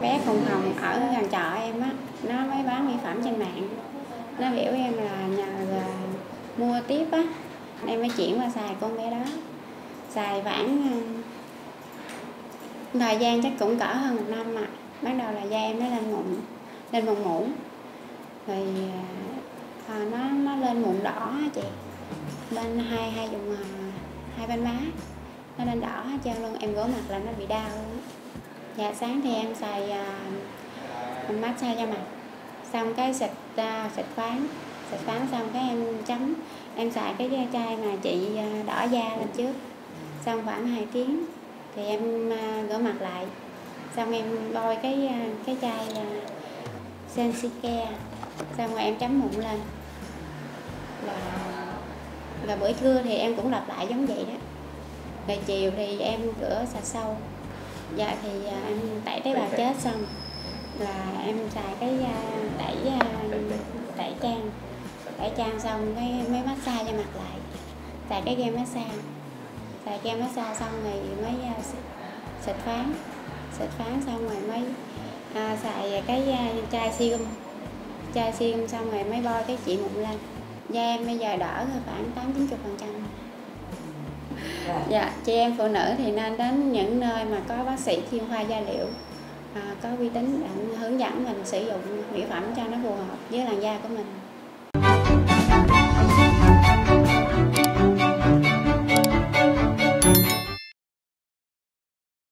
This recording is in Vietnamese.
bé Phùng Hồng ở gần chợ em á nó mới bán mỹ phẩm trên mạng. Nó biểu em là nhờ là mua tiếp á. Em mới chuyển qua xài con bé đó. Xài khoảng ờ, thời gian chắc cũng cỡ hơn một năm mà bắt đầu là da em nó lên mụn lên mụn mủ rồi à, nó nó lên mụn đỏ á chị. Bên hai hai vùng ờ, hai bên má. Nó lên đỏ hết trơn luôn em rửa mặt là nó bị đau. luôn dạ sáng thì em xài à, uh, massage cho mặt. Xong cái xịt uh, xịt khoáng. Xịt khoáng xong cái em chấm. Em xài cái chai mà chị uh, đỏ da lên trước. Xong khoảng 2 tiếng thì em uh, rửa mặt lại. Xong em bôi cái uh, cái chai uh, Sensicare xong rồi em chấm mụn lên là là buổi trưa thì em cũng lặp lại giống vậy đó. Rồi chiều thì em rửa sạch sâu dạ thì à, em tẩy tế bào chết xong là em xài cái à, tẩy à, tẩy trang. Tẩy trang xong cái mới massage cho mặt lại. Xài cái gel massage. Xài gel massage xong rồi mới xịt, xịt phán. Xịt phán xong rồi mới à, xài cái chai serum. Chai serum xong rồi mới bôi cái chị mụn lên. Da em bây giờ đỡ khoảng tám chín chục phần trăm Dạ. dạ. Chị em phụ nữ thì nên đến những nơi mà có bác sĩ chuyên khoa da liễu à, có uy tín để hướng dẫn mình sử dụng mỹ phẩm cho nó phù hợp với làn da của mình.